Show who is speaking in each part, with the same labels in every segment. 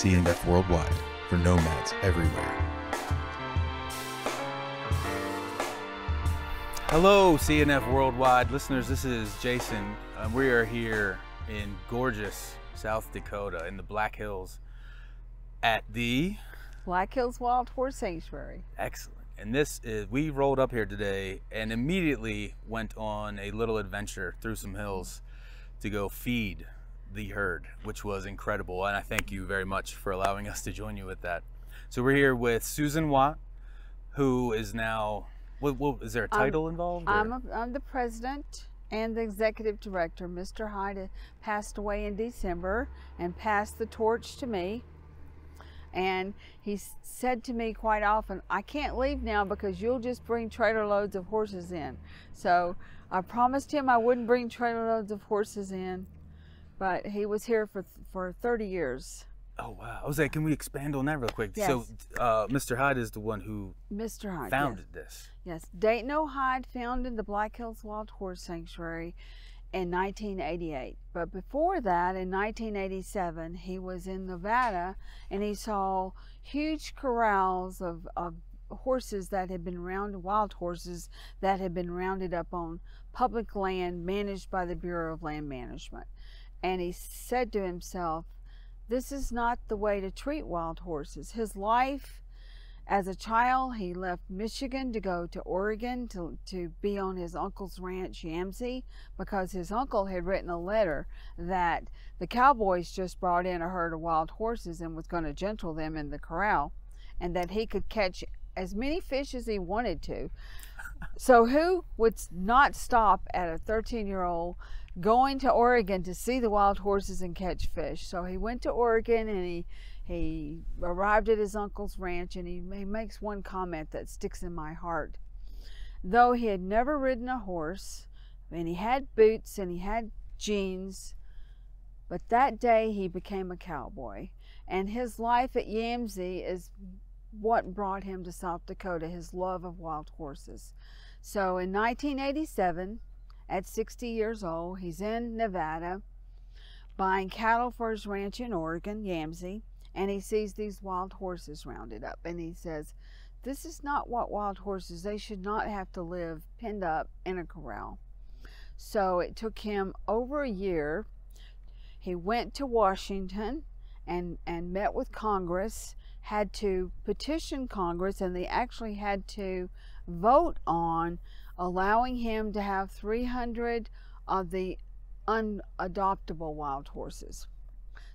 Speaker 1: C&F Worldwide for nomads everywhere.
Speaker 2: Hello, C&F Worldwide listeners. This is Jason. Um, we are here in gorgeous South Dakota in the Black Hills at the
Speaker 3: Black Hills Wild Horse Sanctuary.
Speaker 2: Excellent. And this is, we rolled up here today and immediately went on a little adventure through some hills to go feed the herd, which was incredible. And I thank you very much for allowing us to join you with that. So we're here with Susan Watt, who is now, what, what, is there a um, title
Speaker 3: I'm,
Speaker 2: involved?
Speaker 3: I'm, a, I'm the president and the executive director. Mr. Hyde passed away in December and passed the torch to me. And he said to me quite often, I can't leave now because you'll just bring trailer loads of horses in. So I promised him I wouldn't bring trailer loads of horses in, but he was here for, for 30 years.
Speaker 2: Oh wow! I was like, can we expand on that real quick?
Speaker 3: Yes.
Speaker 2: So, uh, Mr. Hyde is the one who
Speaker 3: Mr. Hyde
Speaker 2: founded
Speaker 3: yes.
Speaker 2: this.
Speaker 3: Yes, Dayton O. Hyde founded the Black Hills Wild Horse Sanctuary in 1988. But before that, in 1987, he was in Nevada and he saw huge corrals of, of horses that had been rounded, wild horses that had been rounded up on public land managed by the Bureau of Land Management. And he said to himself, this is not the way to treat wild horses. His life as a child, he left Michigan to go to Oregon to, to be on his uncle's ranch, Yamsi, because his uncle had written a letter that the cowboys just brought in a herd of wild horses and was going to gentle them in the corral, and that he could catch as many fish as he wanted to. So, who would not stop at a 13 year old going to Oregon to see the wild horses and catch fish. So he went to Oregon and he he arrived at his uncle's ranch and he, he makes one comment that sticks in my heart. Though he had never ridden a horse and he had boots and he had jeans, but that day he became a cowboy. And his life at Yamsi is what brought him to South Dakota, his love of wild horses. So in 1987, at 60 years old. He's in Nevada buying cattle for his ranch in Oregon, Yamsi, and he sees these wild horses rounded up. And he says, This is not what wild horses, they should not have to live pinned up in a corral. So it took him over a year. He went to Washington and, and met with Congress, had to petition Congress, and they actually had to vote on allowing him to have 300 of the unadoptable wild horses.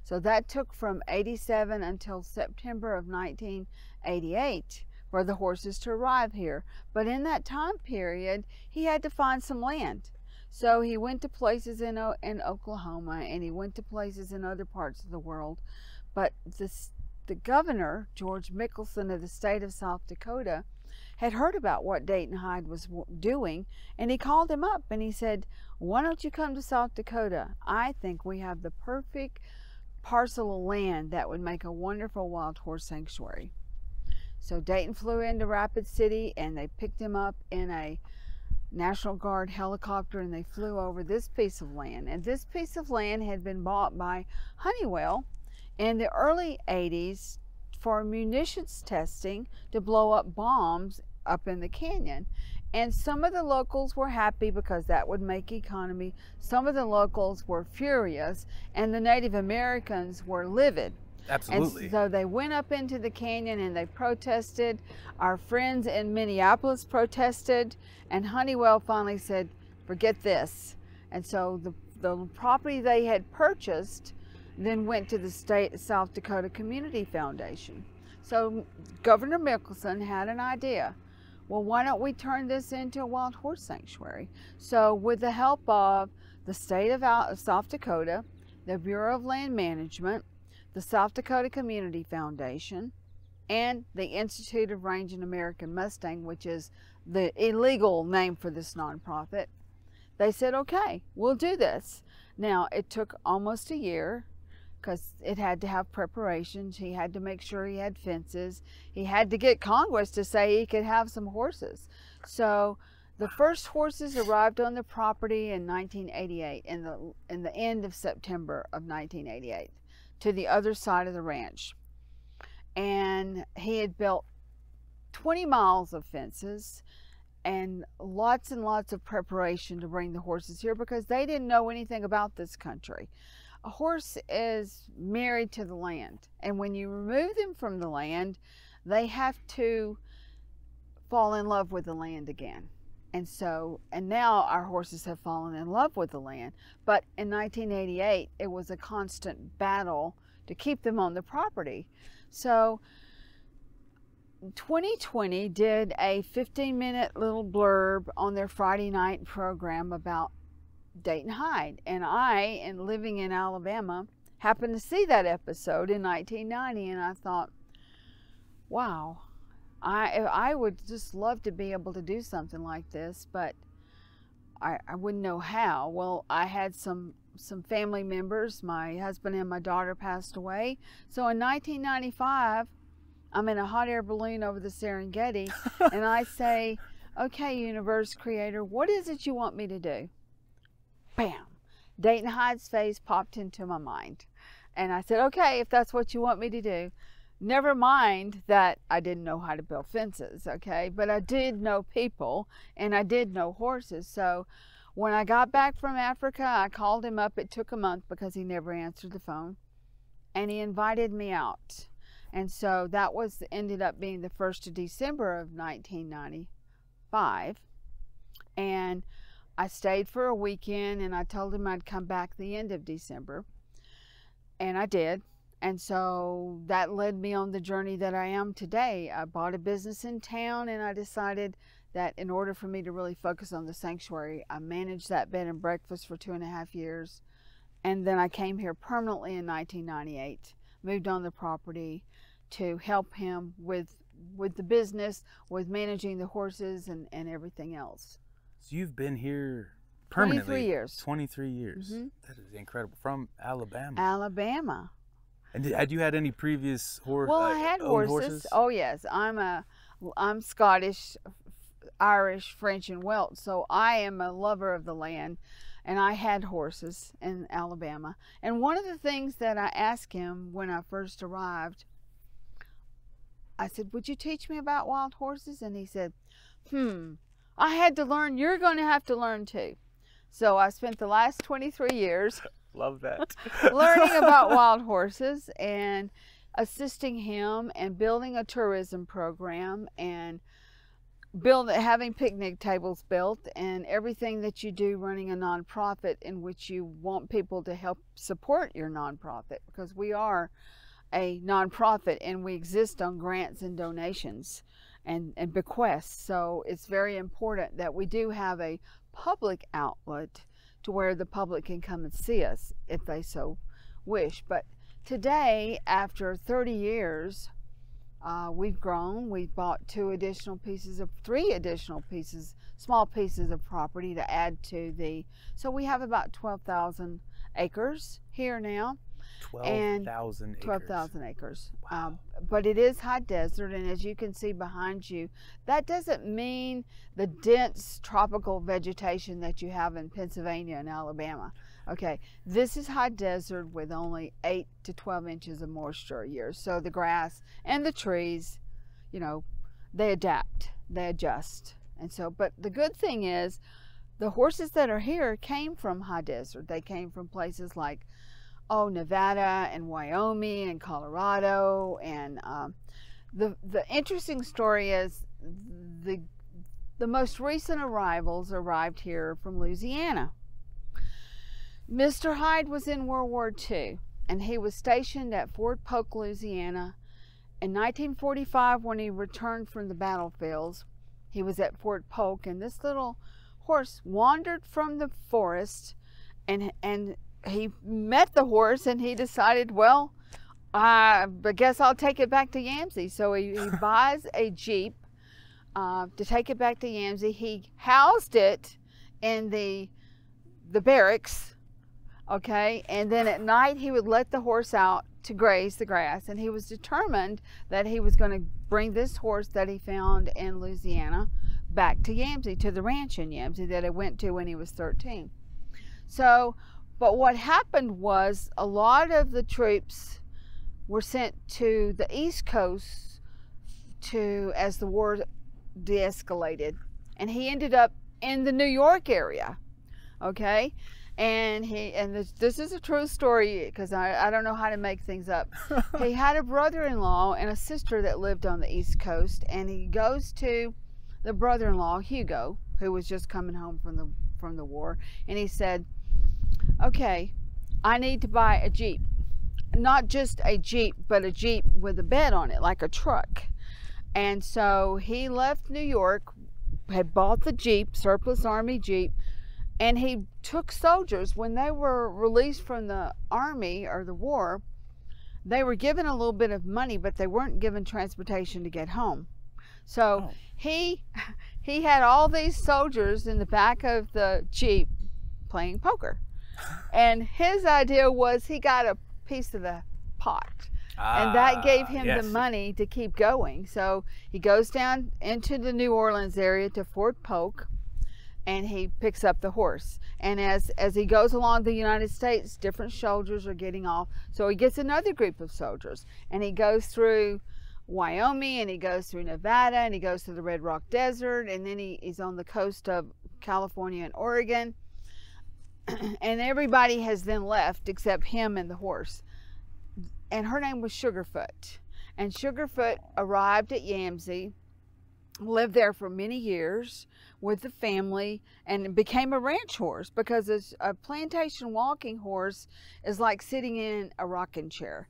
Speaker 3: So that took from 87 until September of 1988 for the horses to arrive here. But in that time period, he had to find some land. So he went to places in, in Oklahoma and he went to places in other parts of the world. But this, the governor, George Mickelson of the state of South Dakota, had heard about what Dayton Hyde was doing, and he called him up and he said, Why don't you come to South Dakota? I think we have the perfect parcel of land that would make a wonderful wild horse sanctuary. So Dayton flew into Rapid City and they picked him up in a National Guard helicopter and they flew over this piece of land. And this piece of land had been bought by Honeywell in the early 80s for munitions testing to blow up bombs up in the canyon. And some of the locals were happy because that would make economy. Some of the locals were furious, and the Native Americans were livid.
Speaker 2: Absolutely.
Speaker 3: And so they went up into the canyon and they protested. Our friends in Minneapolis protested, and Honeywell finally said, forget this. And so the, the property they had purchased then went to the state South Dakota Community Foundation. So Governor Mickelson had an idea. Well, why don't we turn this into a wild horse sanctuary? So with the help of the state of South Dakota, the Bureau of Land Management, the South Dakota Community Foundation, and the Institute of Range and American Mustang, which is the illegal name for this nonprofit, they said, okay, we'll do this. Now, it took almost a year because it had to have preparations. He had to make sure he had fences. He had to get Congress to say he could have some horses. So The first horses arrived on the property in 1988, in the in the end of September of 1988, to the other side of the ranch, and he had built 20 miles of fences and lots and lots of preparation to bring the horses here because they didn't know anything about this country. A horse is married to the land, and when you remove them from the land, they have to fall in love with the land again. And so, and now our horses have fallen in love with the land. But in 1988, it was a constant battle to keep them on the property. So, 20/20 did a 15 minute little blurb on their Friday night program about Dayton Hyde. And I, in living in Alabama, happened to see that episode in 1990 and I thought, wow, I I would just love to be able to do something like this, but I, I wouldn't know how. Well, I had some some family members. My husband and my daughter passed away. So in 1995, I'm in a hot air balloon over the Serengeti, and I say, "Okay, universe creator, what is it you want me to do?" Bam! Dayton Hyde's face popped into my mind, and I said, "Okay, if that's what you want me to do." Never mind that I didn't know how to build fences, okay? But I did know people and I did know horses. So when I got back from Africa, I called him up. It took a month because he never answered the phone. And he invited me out. And so that was ended up being the 1st of December of 1995. And I stayed for a weekend and I told him I'd come back the end of December. And I did. And so that led me on the journey that I am today. I bought a business in town and I decided that in order for me to really focus on the sanctuary, I managed that bed and breakfast for two and a half years. And then I came here permanently in 1998, moved on the property to help him with with the business, with managing the horses and, and everything else.
Speaker 2: So you've been here permanently
Speaker 3: 23 years.
Speaker 2: 23 years.
Speaker 3: Mhm.
Speaker 2: That is incredible. From Alabama.
Speaker 3: Alabama.
Speaker 2: and did, had you had any previous horse?
Speaker 3: Well,
Speaker 2: uh,
Speaker 3: I had
Speaker 2: owned
Speaker 3: horses. Oh yes, I'm a I'm Scottish, Irish, French, and Welsh, so I am a lover of the land, and I had horses in Alabama. And one of the things that I asked him when I first arrived, I said, "Would you teach me about wild horses?" And he said, "Hmm, I had to learn. You're going to have to learn too." So I spent the last 23 years
Speaker 2: Love that.
Speaker 3: learning about wild horses and assisting him and building a tourism program and build having picnic tables built and everything that you do running a nonprofit in which you want people to help support your nonprofit because we are a nonprofit and we exist on grants and donations and, and bequests so it's very important that we do have a public outlet to where the public can come and see us if they so wish. But today, after 30 years, uh, we've grown. We've bought two additional pieces of, three additional pieces, small pieces of property to add to the, so we have about 12,000 acres here now.
Speaker 2: 12,000 acres.
Speaker 3: 12,000 acres.
Speaker 2: Wow.
Speaker 3: Um, but it is high desert, and as you can see behind you, that doesn't mean the dense tropical vegetation that you have in Pennsylvania and Alabama. Okay, this is high desert with only 8 to 12 inches of moisture a year. So the grass and the trees, you know, they adapt, they adjust. And so, but the good thing is, the horses that are here came from high desert. They came from places like oh Nevada and Wyoming and Colorado and um, the the interesting story is the the most recent arrivals arrived here from Louisiana. Mr. Hyde was in World War II and he was stationed at Fort Polk, Louisiana. In 1945, when he returned from the battlefields, he was at Fort Polk, and this little horse wandered from the forest and and he met the horse and he decided, well, I guess I'll take it back to Yamsi. So he, he buys a Jeep uh, to take it back to Yamsi. He housed it in the the barracks, okay, and then at night he would let the horse out to graze the grass. And he was determined that he was going to bring this horse that he found in Louisiana back to Yamsi, to the ranch in Yamsi that he went to when he was 13. So, but what happened was a lot of the troops were sent to the East Coast to as the war de-escalated, and he ended up in the New York area. Okay, and he and this, this is a true story because I, I don't know how to make things up he had a brother-in-law and a sister that lived on the east coast and he goes to the brother-in-law hugo who was just coming home from the from the war and he said okay i need to buy a jeep. Not just a jeep but a jeep with a bed on it like a truck. And so he left new york had bought the jeep surplus army jeep and he took soldiers. When they were released from the army or the war they were given a little bit of money but they weren't given transportation to get home. So
Speaker 2: Oh.
Speaker 3: he he had all these soldiers in the back of the jeep playing poker and his idea was he got a piece of the pot and that gave
Speaker 2: Ah,
Speaker 3: him
Speaker 2: yes.
Speaker 3: the money to keep going. So he goes down into the New Orleans area to Fort Polk and he picks up the horse. And as as he goes along the United States, different soldiers are getting off. So he gets another group of soldiers and he goes through Wyoming and he goes through Nevada and he goes to the Red Rock Desert and then he, he's on the coast of California and Oregon. and everybody has then left except him and the horse and her name was Sugarfoot. And Sugarfoot arrived at Yamsi, lived there for many years with the family, and became a ranch horse because a, a plantation walking horse is like sitting in a rocking chair.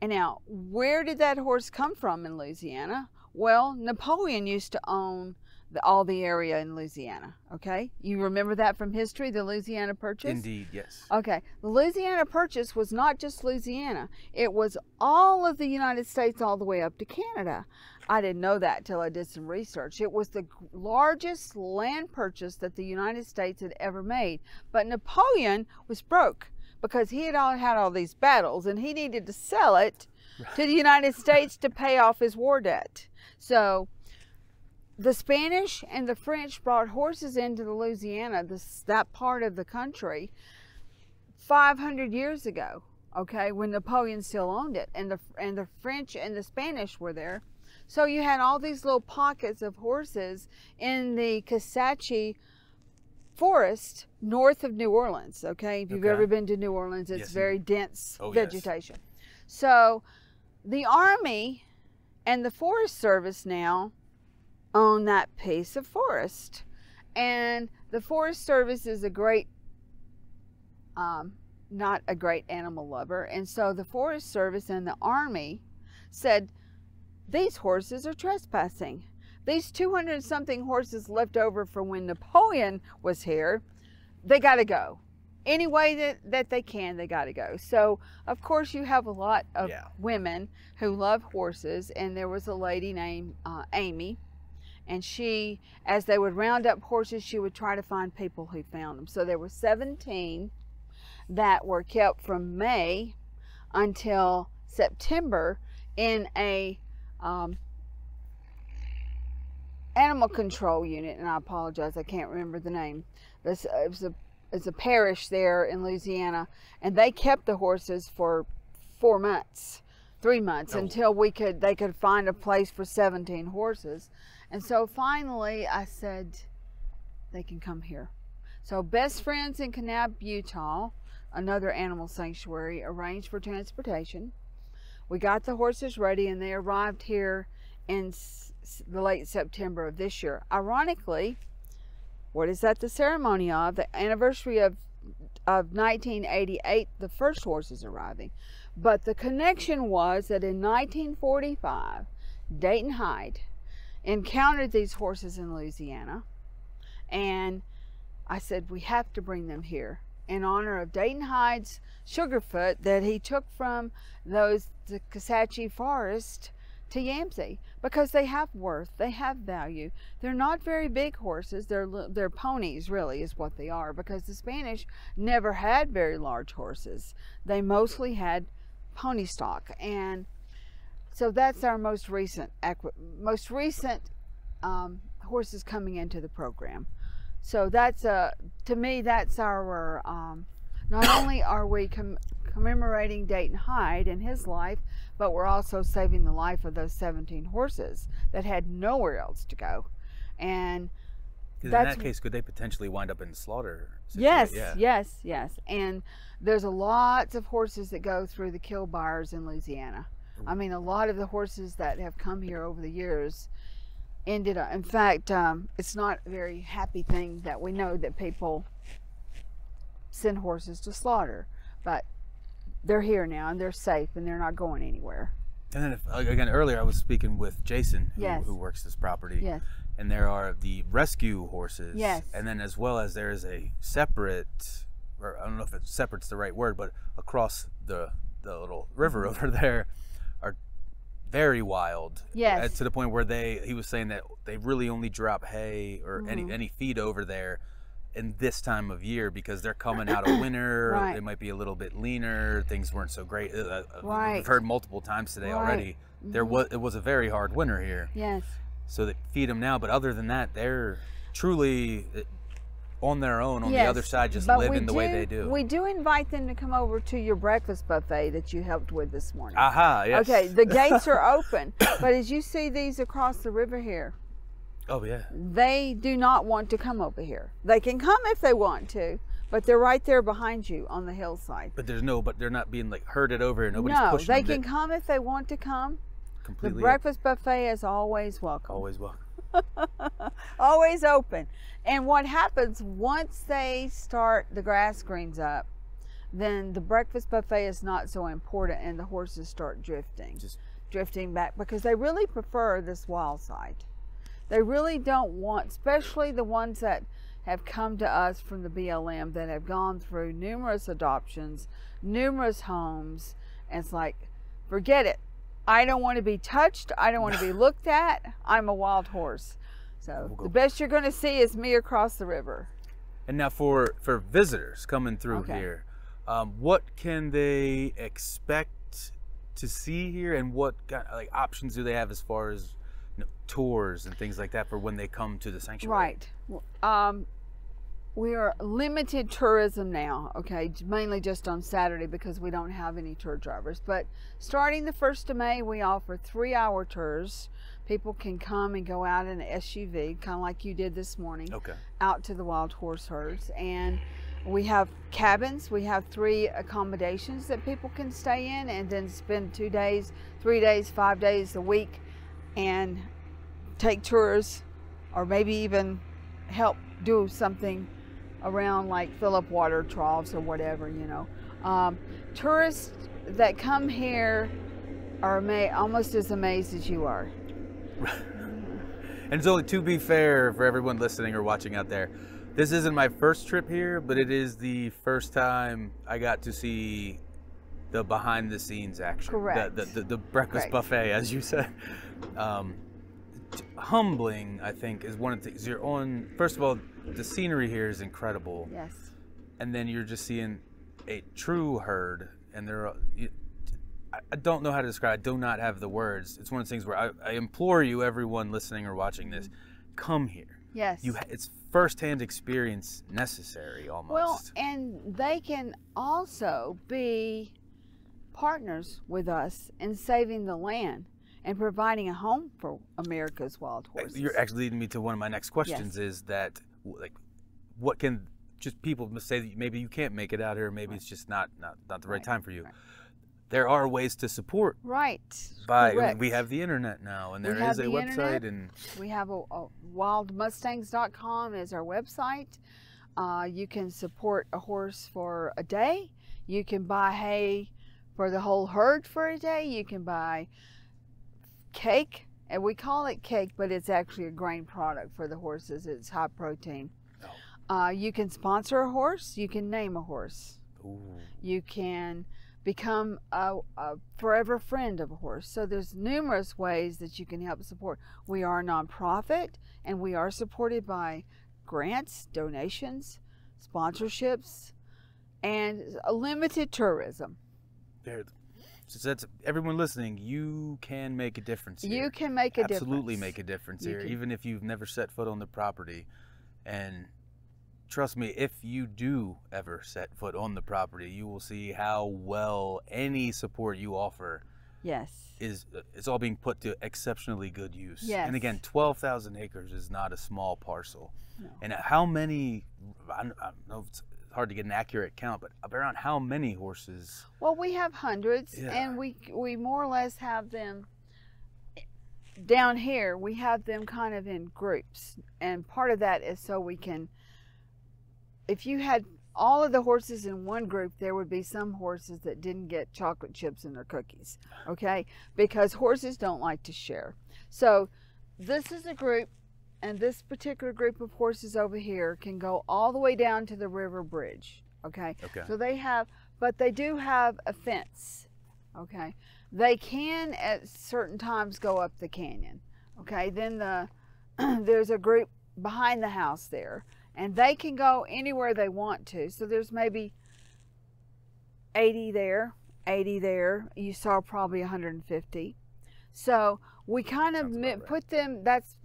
Speaker 3: And now, where did that horse come from in Louisiana? Well, Napoleon used to own the, all the area in Louisiana. Okay, you remember that from history, the Louisiana Purchase.
Speaker 2: Indeed, yes.
Speaker 3: Okay, the Louisiana Purchase was not just Louisiana, it was all of the United States all the way up to Canada. I didn't know that till I did some research. It was the largest land purchase that the United States had ever made. But Napoleon was broke because he had all had all these battles and he needed to sell it to the United States to pay off his war debt. So the Spanish and the French brought horses into the Louisiana, this, that part of the country, 500 years ago. Okay, when Napoleon still owned it, and the and the French and the Spanish were there, so you had all these little pockets of horses in the Kisatchie forest north of New Orleans. Okay, if you've
Speaker 2: Okay.
Speaker 3: ever been to New Orleans, it's
Speaker 2: Yes,
Speaker 3: very dense
Speaker 2: Oh, yes.
Speaker 3: vegetation. So the Army and the Forest Service now own that piece of forest. And the Forest Service is a great, um, not a great animal lover. And so the Forest Service and the Army said, these horses are trespassing. These 200 something horses left over from when Napoleon was here, they got to go. Any way that, that they can, they got to go. So, of course, you have a lot of
Speaker 2: Yeah.
Speaker 3: women who love horses. And there was a lady named uh, Amy and she as they would round up horses she would try to find people who found them. So there were 17 that were kept from may until september in a um, animal control unit. And i apologize i can't remember the name. This it was a it's a parish there in louisiana and they kept the horses for four months three months
Speaker 2: Oh.
Speaker 3: until we could they could find a place for 17 horses and so finally I said, they can come here. So Best Friends in Kanab, Utah, another animal sanctuary, arranged for transportation. We got the horses ready and they arrived here in the late September of this year. Ironically, what is that the ceremony of? The anniversary of of 1988, the first horses arriving. But the connection was that in 1945, Dayton Hyde encountered these horses in Louisiana, and I said, We have to bring them here in honor of Dayton Hyde's Sugarfoot that he took from those the Kisatchie forest to Yamsi because they have worth, they have value. They're not very big horses. They're they're ponies, really, is what they are. Because the Spanish never had very large horses. They mostly had pony stock, and so that's our most recent most recent um, horses coming into the program. So that's uh, to me that's our um, not only are we com- commemorating Dayton Hyde and his life, but we're also saving the life of those 17 horses that had nowhere else to go. And
Speaker 2: in that case, could they potentially wind up in slaughter?
Speaker 3: yes,
Speaker 2: Yeah.
Speaker 3: yes, yes. And there's a lots of horses that go through the kill bars in Louisiana. I mean, a lot of the horses that have come here over the years ended up. In fact, um, it's not a very happy thing that we know that people send horses to slaughter, but they're here now and they're safe and they're not going anywhere.
Speaker 2: And then, if, again, earlier I was speaking with Jason, who,
Speaker 3: Yes.
Speaker 2: who works this property.
Speaker 3: Yes.
Speaker 2: And there are the rescue horses.
Speaker 3: Yes.
Speaker 2: And then, as well as there is a separate, or I don't know if it's separate's the right word, but across the the little river
Speaker 3: Mm-hmm.
Speaker 2: over there very wild.
Speaker 3: Yes.
Speaker 2: Uh, To the point where they, he was saying that they really only drop hay or
Speaker 3: Mm-hmm.
Speaker 2: any any feed over there in this time of year because they're coming out of winter.
Speaker 3: Right.
Speaker 2: It might be a little bit leaner. Things weren't so great. Uh, uh,
Speaker 3: Right.
Speaker 2: We've heard multiple times today
Speaker 3: Right. Mm-hmm.
Speaker 2: already. There was it was a very hard winter here,
Speaker 3: Yes.
Speaker 2: so they feed them now. But other than that, they're truly uh, on their own on the other side, just living the way they do.
Speaker 3: We do invite them to come over to your breakfast buffet that you helped with this morning.
Speaker 2: Aha! Yes.
Speaker 3: Okay, the gates are open, but as you see these across the river here,
Speaker 2: Oh yeah.
Speaker 3: they do not want to come over here. They can come if they want to, but they're right there behind you on the hillside.
Speaker 2: But there's no. But they're not being like herded over. here. Nobody's
Speaker 3: no,
Speaker 2: pushing
Speaker 3: they
Speaker 2: them.
Speaker 3: can come if they want to come. Completely. The
Speaker 2: completely
Speaker 3: breakfast buffet is always welcome.
Speaker 2: always welcome.
Speaker 3: always open. And what happens once they start the grass greens up, then the breakfast buffet is not so important and the horses start drifting.
Speaker 2: Just
Speaker 3: drifting back because they really prefer this wild side. They really don't want, especially the ones that have come to us from the BLM that have gone through numerous adoptions, numerous homes. And it's like, forget it. I don't want to be touched. I don't want to be looked at. I'm a wild horse. So
Speaker 2: We'll
Speaker 3: the best you're going to see is me across the river.
Speaker 2: And now for for visitors coming through
Speaker 3: Okay.
Speaker 2: here, um, what can they expect to see here, and what kind of, like options do they have as far as you know, tours and things like that for when they come to the sanctuary?
Speaker 3: Right. Um, we are limited tourism now, okay, mainly just on Saturday because we don't have any tour drivers. But starting the 1st of May, we offer three hour tours. People can come and go out in an SUV, kind of like you did this morning,
Speaker 2: Okay.
Speaker 3: out to the wild horse herds. And we have cabins, we have three accommodations that people can stay in and then spend two days, three days, five days a week and take tours or maybe even help do something around like fill up water troughs or whatever, you know. Um, tourists that come here are ama- almost as amazed as you are.
Speaker 2: And it's only to be fair for everyone listening or watching out there. This isn't my first trip here, but it is the first time I got to see the behind the scenes action. The-
Speaker 3: Correct.
Speaker 2: The, the, the breakfast
Speaker 3: Right.
Speaker 2: buffet, as you said. Um, t- humbling, I think, is one of the things. You're on, first of all, the scenery here is incredible.
Speaker 3: Yes.
Speaker 2: And then you're just seeing a true herd. And there are, uh, I- don't know how to describe. I do not have the words. It's one of those things where I, I implore you, everyone listening or watching this, come here.
Speaker 3: Yes.
Speaker 2: You, it's firsthand experience necessary almost.
Speaker 3: Well, and they can also be partners with us in saving the land and providing a home for America's wild horses.
Speaker 2: You're actually leading me to one of my next questions. Is that like, what can just people say that maybe you can't make it out here, maybe it's just not not, not the right,
Speaker 3: Right,
Speaker 2: time for you.
Speaker 3: right.
Speaker 2: There are ways to support
Speaker 3: right.
Speaker 2: by
Speaker 3: correct.
Speaker 2: we have the internet now, and
Speaker 3: We
Speaker 2: there
Speaker 3: have
Speaker 2: is a
Speaker 3: the
Speaker 2: website,
Speaker 3: internet.
Speaker 2: and
Speaker 3: We have a, a wildmustangs.com is our website. Uh, you can support a horse for a day. You can buy hay for the whole herd for a day. You can buy cake, and we call it cake, but it's actually a grain product for the horses. It's high protein. Uh, you can sponsor a horse. You can name a horse.
Speaker 2: Ooh.
Speaker 3: You can become a, a forever friend of a horse. So there's numerous ways that you can help support. We are a nonprofit and we are supported by grants, donations, sponsorships, and limited tourism.
Speaker 2: there. So that's everyone listening. You can make a difference.
Speaker 3: You can make a difference.
Speaker 2: absolutely
Speaker 3: difference.
Speaker 2: make a difference
Speaker 3: You
Speaker 2: here,
Speaker 3: can-
Speaker 2: even if you've never set foot on the property. And trust me, if you do ever set foot on the property, you will see how well any support you offer
Speaker 3: Yes.
Speaker 2: is it's all being put to exceptionally good use.
Speaker 3: Yes.
Speaker 2: And again, 12,000 acres is not a small parcel.
Speaker 3: No.
Speaker 2: And how many I don't, I don't know if it's hard to get an accurate count, but around how many horses?
Speaker 3: Well, we have hundreds,
Speaker 2: Yeah.
Speaker 3: and we we more or less have them down here. We have them kind of in groups, and part of that is so we can. If you had all of the horses in one group, there would be some horses that didn't get chocolate chips in their cookies. Okay, because horses don't like to share. So, this is a group, and this particular group of horses over here can go all the way down to the river bridge. Okay.
Speaker 2: Okay.
Speaker 3: So they have, but they do have a fence. Okay. They can at certain times go up the canyon. Okay. Then the there's a group behind the house there, and they can go anywhere they want to. So there's maybe 80 there, 80 there. You saw probably 150. So we kind of
Speaker 2: Sounds right.
Speaker 3: put them. That's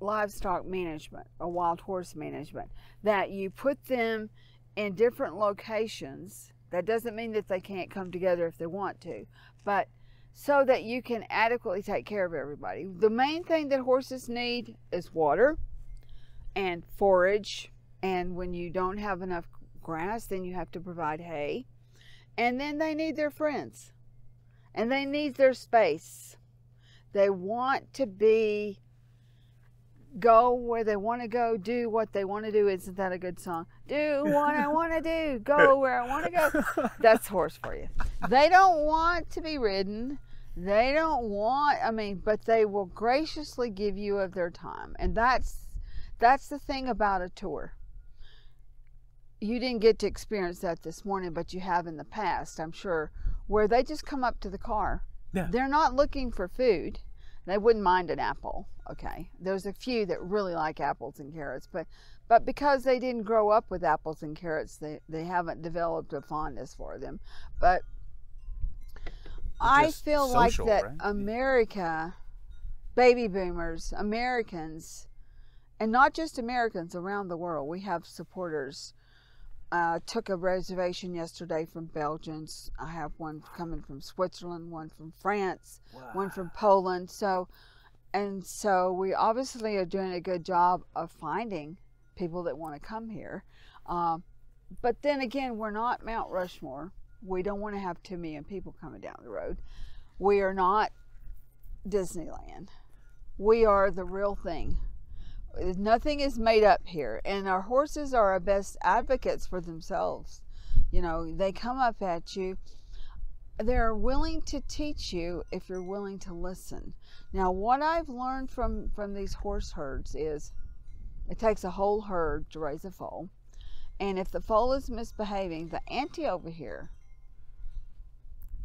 Speaker 3: livestock management or wild horse management. That you put them in different locations. That doesn't mean that they can't come together if they want to, but so that you can adequately take care of everybody. The main thing that horses need is water and forage. And when you don't have enough grass, then you have to provide hay. And then they need their friends and they need their space. They want to be go where they want to go, do what they want to do. Isn't that a good song? Do what I want to do, go where I want to go. That's horse for you. They don't want to be ridden. They don't want, I mean, but they will graciously give you of their time. And that's that's the thing about a tour. You didn't get to experience that this morning, but you have in the past, I'm sure, where they just come up to the car.
Speaker 2: Yeah.
Speaker 3: They're not looking for food. They wouldn't mind an apple. Okay. There's a few that really like apples and carrots, but but because they didn't grow up with apples and carrots, they, they haven't developed a fondness for them. But I feel
Speaker 2: social,
Speaker 3: like that
Speaker 2: right?
Speaker 3: America, baby boomers, Americans, and not just Americans around the world, we have supporters. Uh, took a reservation yesterday from Belgians. I have one coming from Switzerland, one from France, one from Poland. So, and so we obviously are doing a good job of finding people that want to come here. Um, but then again, we're not Mount Rushmore. We don't want to have too many people coming down the road. We are not Disneyland. We are the real thing. Nothing is made up here, and our horses are our best advocates for themselves. You know, they come up at you. They're willing to teach you if you're willing to listen. Now, what I've learned from from these horse herds is it takes a whole herd to raise a foal. And if the foal is misbehaving, the auntie over here,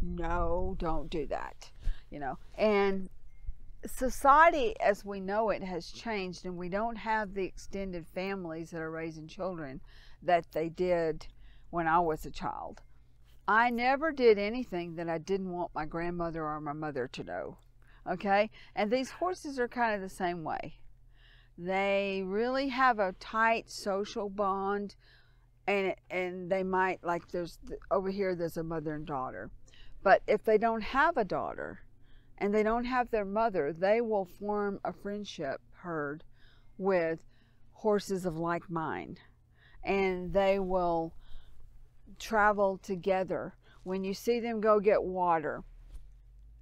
Speaker 3: no, don't do that. You know, and society as we know it has changed, and we don't have the extended families that are raising children that they did when I was a child. I never did anything that I didn't want my grandmother or my mother to know. Okay? And these horses are kind of the same way. They really have a tight social bond and and they might like there's over here there's a mother and daughter. But if they don't have a daughter and they don't have their mother, they will form a friendship herd with horses of like mind. And they will travel together. When you see them go get water,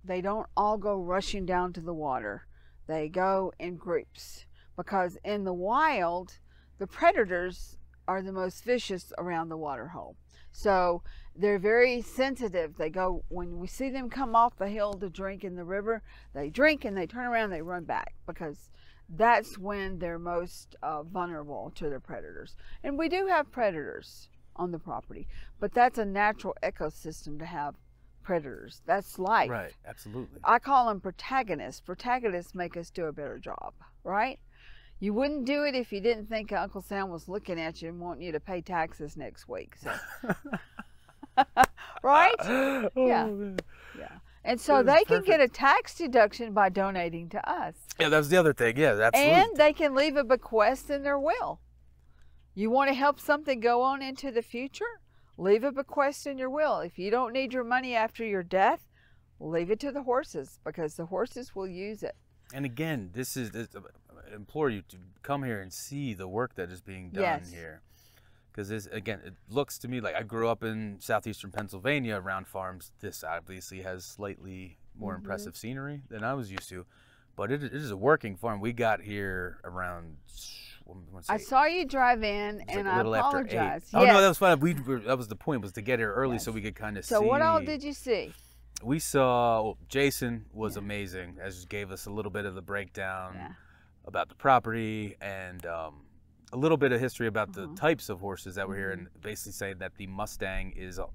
Speaker 3: they don't all go rushing down to the water. They go in groups because in the wild, the predators are the most vicious around the water hole. So they're very sensitive. They go when we see them come off the hill to drink in the river, they drink and they turn around, they run back because that's when they're most uh, vulnerable to their predators. And we do have predators on the property, but that's a natural ecosystem to have predators. That's life.
Speaker 2: Right, absolutely.
Speaker 3: I call them protagonists. Protagonists make us do a better job, right? You wouldn't do it if you didn't think Uncle Sam was looking at you and wanting you to pay taxes next week. So, right?
Speaker 2: Oh,
Speaker 3: Yeah.
Speaker 2: man.
Speaker 3: Yeah. And so they can
Speaker 2: perfect.
Speaker 3: get a tax deduction by donating to us.
Speaker 2: Yeah, that's the other thing. Yeah, absolutely.
Speaker 3: And they can leave a bequest in their will. You want to help something go on into the future? Leave a bequest in your will. If you don't need your money after your death, leave it to the horses because the horses will use it.
Speaker 2: And again, this is this, I implore you to come here and see the work that is being done
Speaker 3: Yes.
Speaker 2: here. Because this again, it looks to me like I grew up in southeastern Pennsylvania around farms. This obviously has slightly more
Speaker 3: Mm-hmm.
Speaker 2: impressive scenery than I was used to, but it, it is a working farm. We got here around. I
Speaker 3: I saw you drive in
Speaker 2: like
Speaker 3: and
Speaker 2: a
Speaker 3: I
Speaker 2: little after eight.
Speaker 3: apologize.
Speaker 2: Oh no, that was fine. We were, that was the point was to get here early so we could kind of
Speaker 3: so
Speaker 2: see.
Speaker 3: what all did you see?
Speaker 2: We saw well, Jason was
Speaker 3: Yeah.
Speaker 2: amazing. As gave us a little bit of the breakdown
Speaker 3: Yeah.
Speaker 2: about the property and um, a little bit of history about the
Speaker 3: Mhm.
Speaker 2: types of horses that were here, and basically saying that the Mustang is a,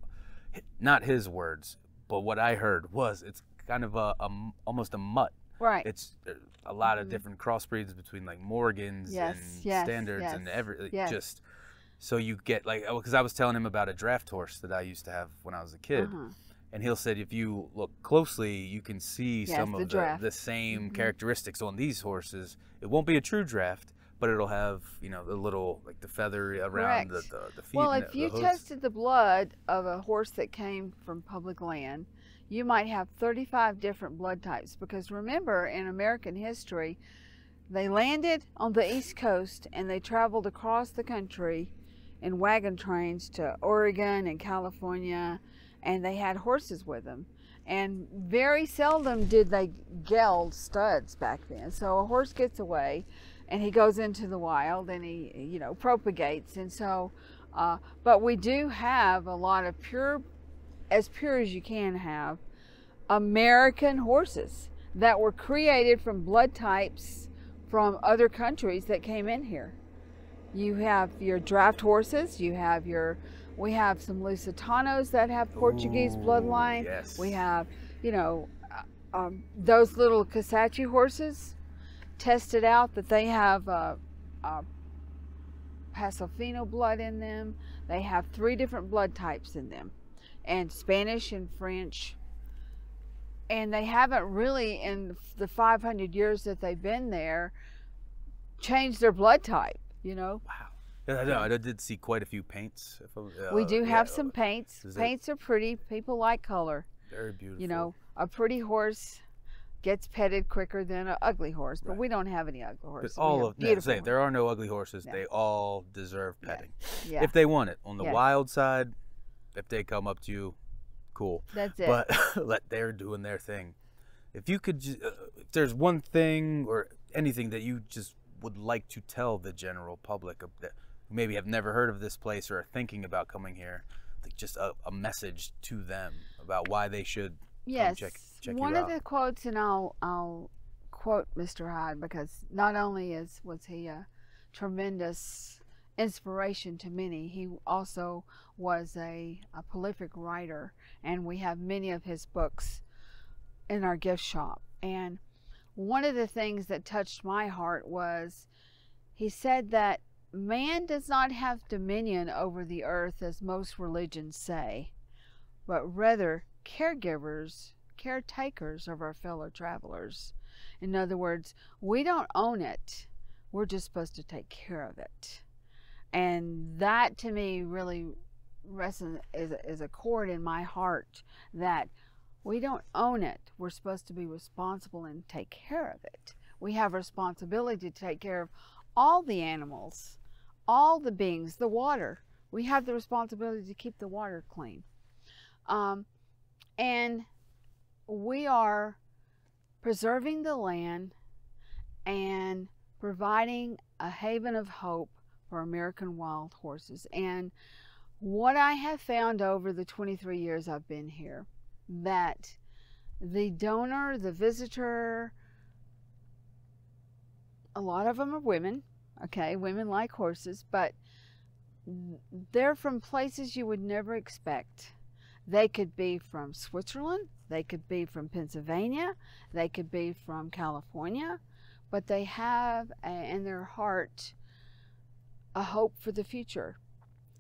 Speaker 2: not his words, but what I heard was it's kind of a, a almost a mutt.
Speaker 3: Right.
Speaker 2: It's uh, a lot of
Speaker 3: Mhm.
Speaker 2: different crossbreeds between like Morgans
Speaker 3: Yes,
Speaker 2: and
Speaker 3: yes,
Speaker 2: standards and
Speaker 3: yes,
Speaker 2: every
Speaker 3: yes.
Speaker 2: just so you get like because I was telling him about a draft horse that I used to have when I was a kid, and he'll said if you look closely, you can see
Speaker 3: Yes,
Speaker 2: some
Speaker 3: the
Speaker 2: of the,
Speaker 3: draft.
Speaker 2: the same
Speaker 3: Mhm.
Speaker 2: characteristics on these horses. It won't be a true draft, but it'll have you know the little like the feather around the, the the feet.
Speaker 3: Well, if
Speaker 2: the
Speaker 3: you
Speaker 2: hooves.
Speaker 3: tested the blood of a horse that came from public land, you might have 35 different blood types. Because remember, in American history, they landed on the East Coast and they traveled across the country in wagon trains to Oregon and California, and they had horses with them. And very seldom did they geld studs back then. So a horse gets away and he goes into the wild and he, you know, propagates. And so, uh, but we do have a lot of pure, as pure as you can have, American horses that were created from blood types from other countries that came in here. You have your draft horses, you have your, we have some Lusitanos that have Portuguese
Speaker 2: Ooh,
Speaker 3: bloodline.
Speaker 2: yes.
Speaker 3: We have, you know, uh, um, those little Kisatchie horses tested out that they have uh, uh, Paso Fino blood in them. They have three different blood types in them, and Spanish and French. And they haven't really, in the 500 years that they've been there, changed their blood type. You know,
Speaker 2: wow. Yeah, I know. I did see quite a few paints. If I'm-
Speaker 3: we
Speaker 2: uh,
Speaker 3: do
Speaker 2: yeah,
Speaker 3: have some paints.
Speaker 2: is it-
Speaker 3: Paints are pretty. People like color.
Speaker 2: very beautiful.
Speaker 3: You know, a pretty horse gets petted quicker than an ugly horse, but
Speaker 2: Right.
Speaker 3: we don't have any ugly horses. We
Speaker 2: all of yeah,
Speaker 3: beautiful
Speaker 2: say, there are no ugly horses.
Speaker 3: Yeah.
Speaker 2: They all deserve petting
Speaker 3: ones. Yeah,
Speaker 2: if they want it. On the
Speaker 3: Yes.
Speaker 2: wild side, if they come up to you, cool.
Speaker 3: that's it.
Speaker 2: but let they're doing their thing. If you could, uh, if there's one thing or anything that you just would like to tell the general public of that maybe have never heard of this place or are thinking about coming here, like just a, a message to them about why they should.
Speaker 3: yes,
Speaker 2: check- check you
Speaker 3: one of the quotes, and I'll I'll quote Mr. Hyde because not only is was he a tremendous inspiration to many, he also was a, a prolific writer, and we have many of his books in our gift shop. And one of the things that touched my heart was he said that man does not have dominion over the earth as most religions say, but rather caregivers, caretakers of our fellow travelers. In other words, we don't own it, we're just supposed to take care of it. And that to me really reson- is, is a chord in my heart that we don't own it. We're supposed to be responsible and take care of it. We have responsibility to take care of all the animals, all the beings, the water. We have the responsibility to keep the water clean. Um, and we are preserving the land and providing a haven of hope for American wild horses. And what I have found over the 23 years I've been here, that the donor, the visitor, a lot of them are women, okay? Women like horses, but they're from places you would never expect. They could be from Switzerland, they could be from Pennsylvania, they could be from California, but they have a, in their heart a hope for the future.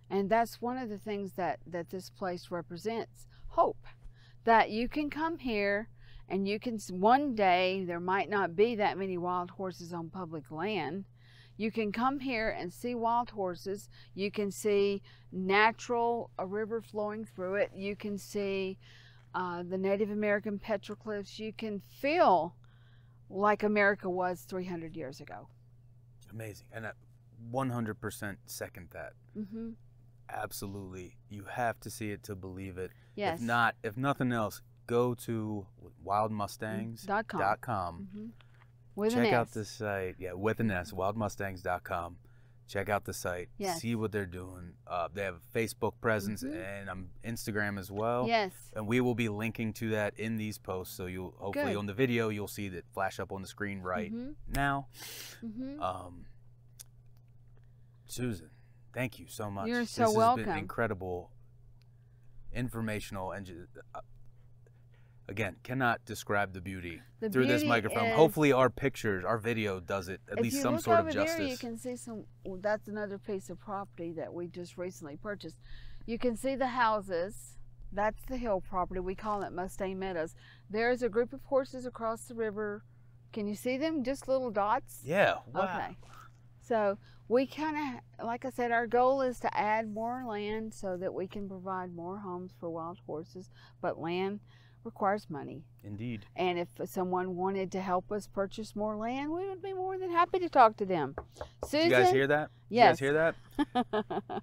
Speaker 3: And that's one of the things that, that this place represents hope. that you can come here and you can one day there might not be that many wild horses on public land you can come here and see wild horses you can see natural a river flowing through it you can see uh, the native american petroglyphs you can feel like america was 300 years ago
Speaker 2: Amazing. And I 100% second that.
Speaker 3: hmm
Speaker 2: Absolutely. You have to see it to believe it.
Speaker 3: yes
Speaker 2: If not, if nothing else, go to wildmustangs.com.
Speaker 3: com hmm with
Speaker 2: Check out the site. Yeah, with an S, wildmustangs.com. Check out the site.
Speaker 3: Yes.
Speaker 2: See what they're doing. Uh, they have a Facebook presence
Speaker 3: Mhm.
Speaker 2: and um, Instagram as well.
Speaker 3: yes
Speaker 2: And we will be linking to that in these posts. So you'll hopefully
Speaker 3: Good.
Speaker 2: on the video you'll see that flash up on the screen right
Speaker 3: hmm
Speaker 2: now.
Speaker 3: hmm
Speaker 2: Um, Susan, thank you so much.
Speaker 3: You're so
Speaker 2: this
Speaker 3: so
Speaker 2: has been incredible, informational, and ju- uh, again, cannot describe the beauty
Speaker 3: The
Speaker 2: through this microphone. Hopefully, our pictures, our video does it at least some sort of
Speaker 3: there,
Speaker 2: justice.
Speaker 3: you can see some. well, That's another piece of property that we just recently purchased. You can see the houses. That's the hill property. We call it Mustang Meadows. There's a group of horses across the river. Can you see them? Just little dots.
Speaker 2: yeah. Wow.
Speaker 3: Okay. So we kind of, like I said, our goal is to add more land so that we can provide more homes for wild horses. But land requires money.
Speaker 2: Indeed.
Speaker 3: And if someone wanted to help us purchase more land, we would be more than happy to talk to them. Susan,
Speaker 2: you guys hear that?
Speaker 3: Yes.
Speaker 2: You guys hear that?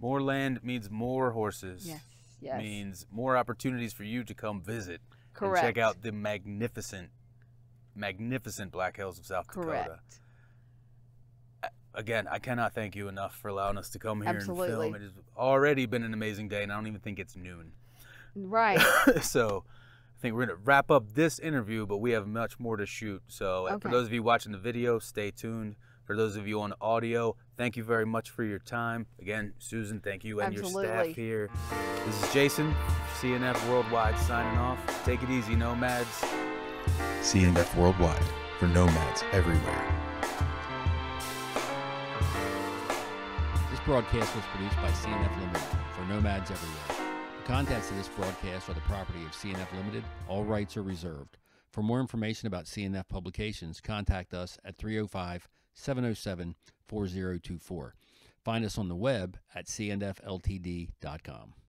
Speaker 2: More land means more horses.
Speaker 3: yes, yes,
Speaker 2: Means more opportunities for you to come visit
Speaker 3: correct.
Speaker 2: and check out the magnificent, magnificent Black Hills of South Dakota.
Speaker 3: correct.
Speaker 2: again, I cannot thank you enough for allowing us to come here and film. It has already been an amazing day, and I don't even think it's noon.
Speaker 3: Right.
Speaker 2: so I think we're going to wrap up this interview, but we have much more to shoot. So uh, for those of you watching the video, stay tuned. For those of you on audio, thank you very much for your time. Again, Susan, thank you and your staff here. This is Jason, C&F Worldwide, signing off. Take it easy, nomads.
Speaker 1: C&F Worldwide for nomads everywhere.
Speaker 4: This broadcast was produced by C&F Limited for Nomads Everywhere. The contents of this broadcast are the property of C&F Limited. All rights are reserved. For more information about C&F publications, contact us at 305 707 4024. Find us on the web at cnfltd.com.